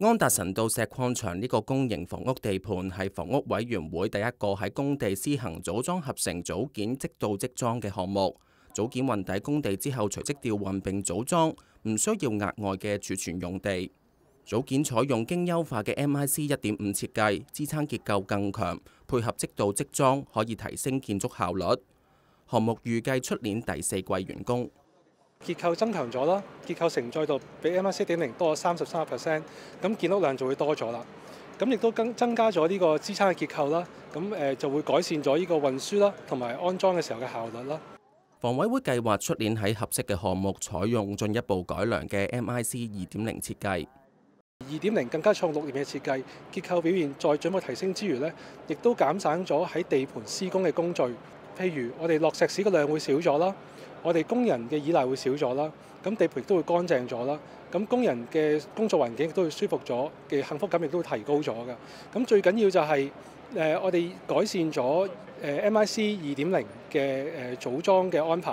安達臣道石礦場呢個公營房屋地盤係房屋委員會第一個喺工地施行組裝合成組件即到即裝嘅項目。組件運抵工地之後，隨即調運並組裝，唔需要額外嘅儲存用地。組件採用經優化嘅 MIC 一点五設計，支撐結構更強，配合即到即裝，可以提升建築效率。項目預計出年第四季完工。結構增強咗啦，結構承載度比 MIC 點零多咗三十三個 percent，咁建屋量就會多咗啦。咁亦都增增加咗呢個支撐嘅結構啦，咁誒就會改善咗呢個運輸啦，同埋安裝嘅時候嘅效率啦。房委會計劃出年喺合適嘅項目採用進一步改良嘅 MIC 二點零設計。二點零更加創六年嘅設計，結構表現再進一步提升之餘呢，亦都減省咗喺地盤施工嘅工序，譬如我哋落石屎嘅量會少咗啦。我哋工人嘅依賴會少咗啦，咁地盤亦都會乾淨咗啦，咁工人嘅工作環境亦都會舒服咗，嘅幸福感亦都會提高咗嘅。咁最緊要就係誒我哋改善咗誒 MIC 二點零嘅誒組裝嘅安排，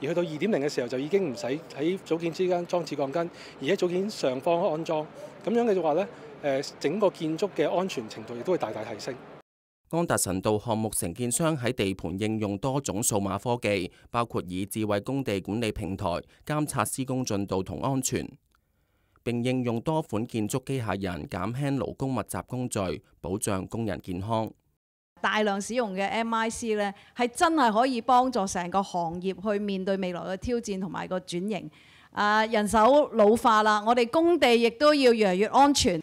而去到二點零嘅時候就已經唔使喺組件之間裝置鋼筋，而喺組件上方安裝，咁樣嘅話咧誒整個建築嘅安全程度亦都會大大提升。安達臣道項目承建商喺地盤應用多種數碼科技，包括以智慧工地管理平台監察施工進度同安全，並應用多款建築機械人減輕勞工密集工序，保障工人健康。大量使用嘅 MIC 呢，係真係可以幫助成個行業去面對未來嘅挑戰同埋個轉型。啊，人手老化啦，我哋工地亦都要越嚟越安全。